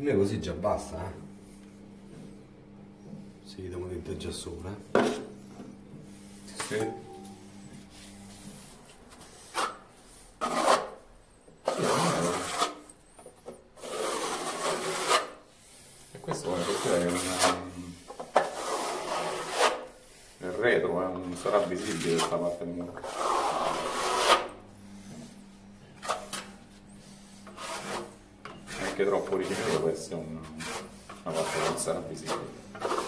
me così già basta, eh. Si vede un dente già sopra. eh. Sì. E questo questo è un... Il retro, eh, non sarà visibile questa parte del muro. Neanche troppo ripieno può essere una, una parte che non sarà visibile.